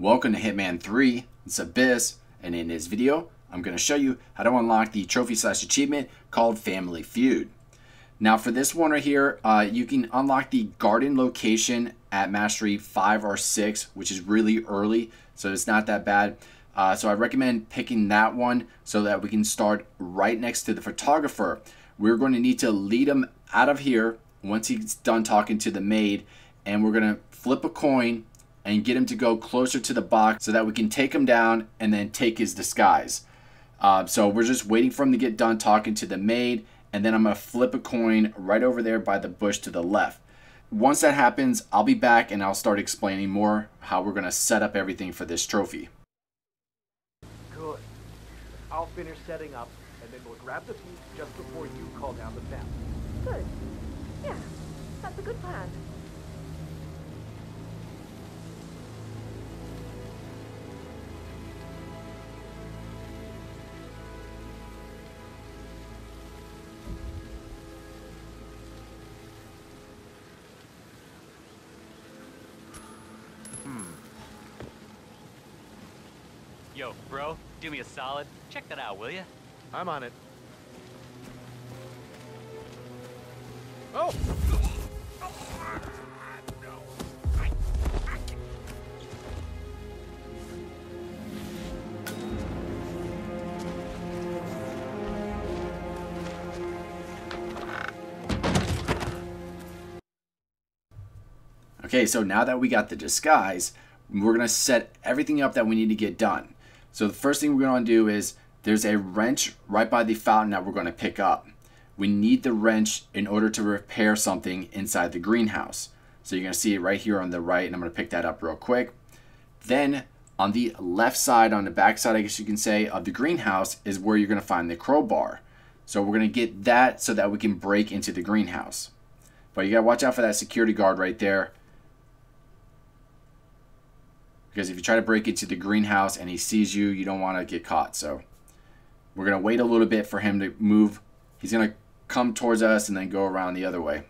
Welcome to Hitman 3, it's Abyss, and in this video, I'm going to show you how to unlock the trophy slash achievement called Family Feud. Now for this one right here, uh, you can unlock the garden location at Mastery 5 or 6, which is really early, so it's not that bad. Uh, so I recommend picking that one so that we can start right next to the photographer. We're going to need to lead him out of here once he's done talking to the maid, and we're going to flip a coin and get him to go closer to the box so that we can take him down and then take his disguise. Uh, so we're just waiting for him to get done talking to the maid, and then I'm going to flip a coin right over there by the bush to the left. Once that happens, I'll be back and I'll start explaining more how we're going to set up everything for this trophy. Good. I'll finish setting up, and then we'll grab the fuse just before you call down the family. Good. Yeah, that's a good plan. Yo, bro, do me a solid. Check that out, will ya? I'm on it. Oh! Okay, so now that we got the disguise, we're going to set everything up that we need to get done. So the first thing we're going to do is there's a wrench right by the fountain that we're going to pick up. We need the wrench in order to repair something inside the greenhouse. So you're going to see it right here on the right, and I'm going to pick that up real quick. Then on the left side, on the back side, I guess you can say, of the greenhouse is where you're going to find the crowbar. So we're going to get that so that we can break into the greenhouse. But you got to watch out for that security guard right there because if you try to break into the greenhouse and he sees you, you don't want to get caught. So we're going to wait a little bit for him to move. He's going to come towards us and then go around the other way.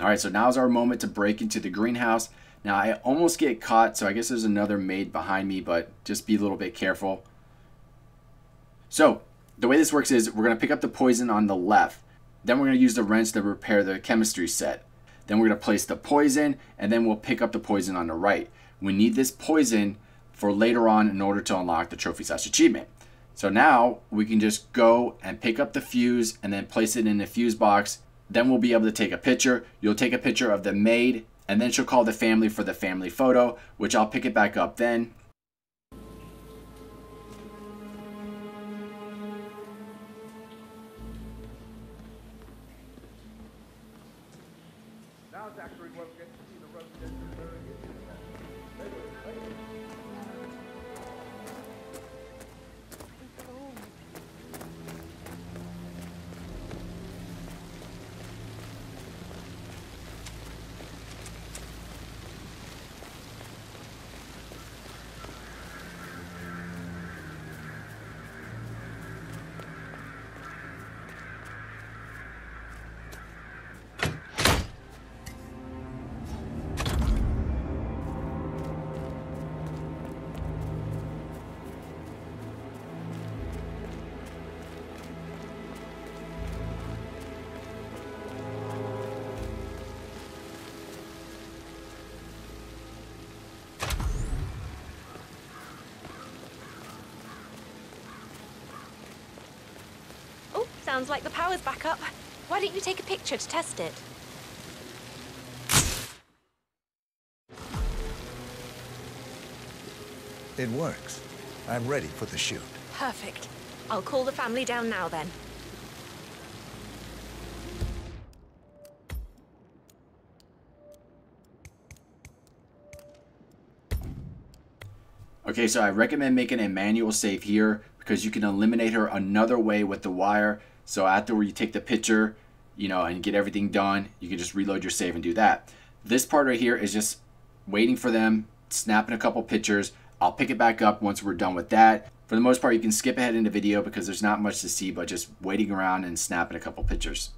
All right, so now's our moment to break into the greenhouse. Now I almost get caught, so I guess there's another maid behind me, but just be a little bit careful. So the way this works is we're going to pick up the poison on the left. Then we're going to use the wrench to repair the chemistry set. Then we're going to place the poison and then we'll pick up the poison on the right. We need this poison for later on in order to unlock the trophy slash achievement. So now we can just go and pick up the fuse and then place it in the fuse box. Then we'll be able to take a picture. You'll take a picture of the maid and then she'll call the family for the family photo, which I'll pick it back up then. Now Zachary won't get to see the residential sounds like the power's back up. Why don't you take a picture to test it? It works. I'm ready for the shoot. Perfect. I'll call the family down now then. Okay, so I recommend making a manual save here because you can eliminate her another way with the wire. So after where you take the picture, you know, and get everything done, you can just reload your save and do that. This part right here is just waiting for them, snapping a couple pictures. I'll pick it back up once we're done with that. For the most part, you can skip ahead in the video because there's not much to see but just waiting around and snapping a couple pictures.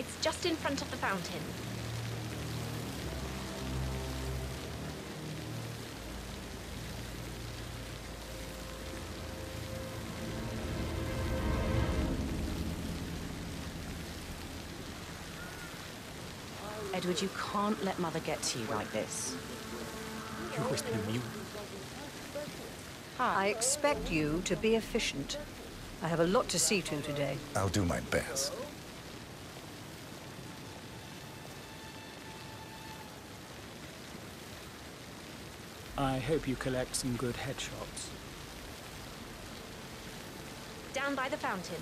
It's just in front of the fountain. Edward, you can't let Mother get to you like this. You always know you. I expect you to be efficient. I have a lot to see to today. I'll do my best. I hope you collect some good headshots. Down by the fountain.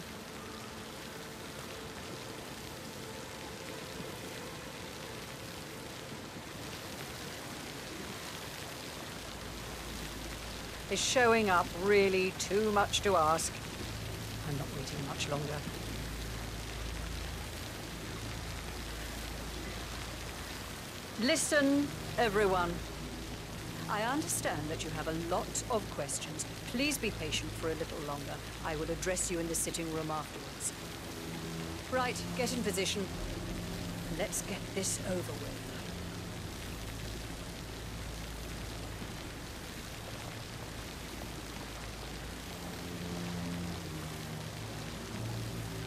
Is showing up really too much to ask? I'm not waiting much longer. Listen, everyone. I understand that you have a lot of questions. Please be patient for a little longer. I will address you in the sitting room afterwards. Right, get in position. Let's get this over with.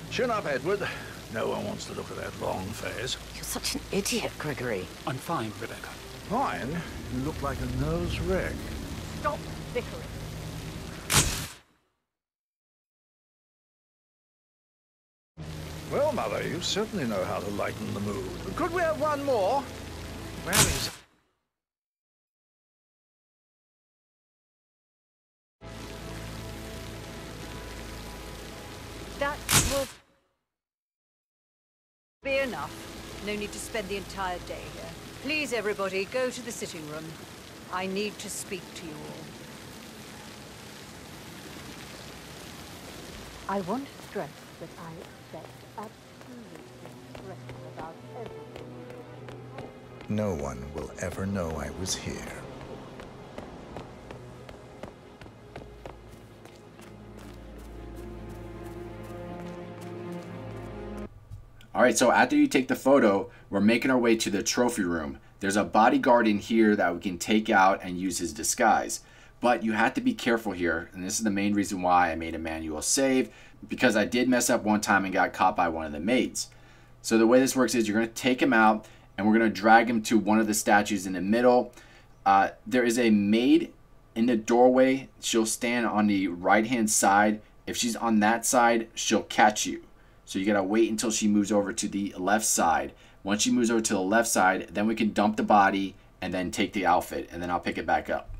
Chin up, Edward. No one wants to look at that long face. You're such an idiot, Gregory. I'm fine, Rebecca. Fine. You look like a nose wreck. Stop bickering. Well, Mother, you certainly know how to lighten the mood. Could we have one more? Where is... That will be enough. No need to spend the entire day here. Please, everybody, go to the sitting room. I need to speak to you all. I want to stress that I expect absolutely discretion about everything. No one will ever know I was here. All right, so after you take the photo, we're making our way to the trophy room. There's a bodyguard in here that we can take out and use his disguise. But you have to be careful here, and this is the main reason why I made a manual save, because I did mess up one time and got caught by one of the maids. So the way this works is you're going to take him out, and we're going to drag him to one of the statues in the middle. Uh, there is a maid in the doorway. She'll stand on the right-hand side. If she's on that side, she'll catch you. So you gotta wait until she moves over to the left side. Once she moves over to the left side, then we can dump the body and then take the outfit, and then I'll pick it back up.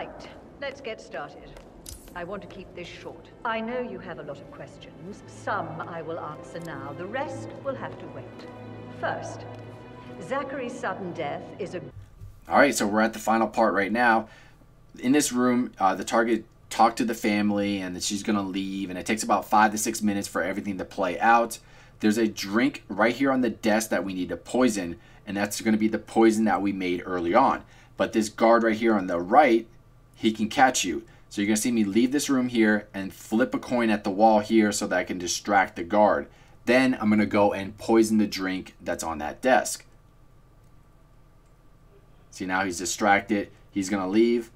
Right, let's get started. I want to keep this short. I know you have a lot of questions. Some I will answer now. The rest will have to wait. First, Zachary's sudden death is a All right, so we're at the final part right now. In this room, uh, the target talked to the family and she's gonna leave, and it takes about five to six minutes for everything to play out. There's a drink right here on the desk that we need to poison, and that's gonna be the poison that we made early on. But this guard right here on the right, he can catch you. So you're going to see me leave this room here and flip a coin at the wall here so that I can distract the guard. Then I'm going to go and poison the drink that's on that desk. See, now he's distracted. He's going to leave.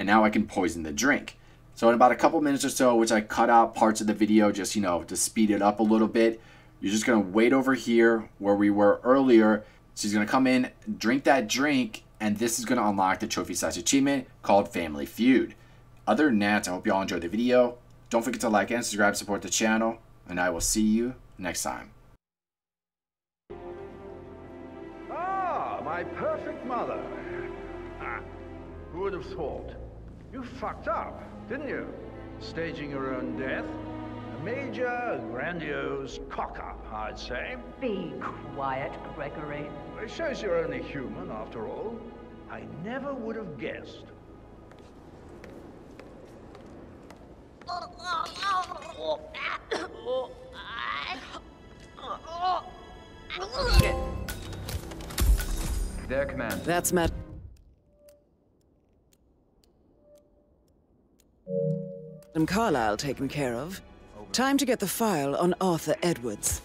And now I can poison the drink. So in about a couple minutes or so, which I cut out parts of the video just, you know, to speed it up a little bit, you're just going to wait over here where we were earlier. She's going to come in, drink that drink, and this is going to unlock the trophy size achievement called Family Feud. Other than that, I hope you all enjoyed the video. Don't forget to like and subscribe support the channel, and I will see you next time. Ah, my perfect mother. Ah, who would have thought? You fucked up, didn't you? Staging your own death? A major, grandiose cock-up, I'd say. Be quiet, Gregory. It shows you're only human, after all. I never would have guessed. Their command. That's Matt. And Carlisle taken care of. Time to get the file on Arthur Edwards.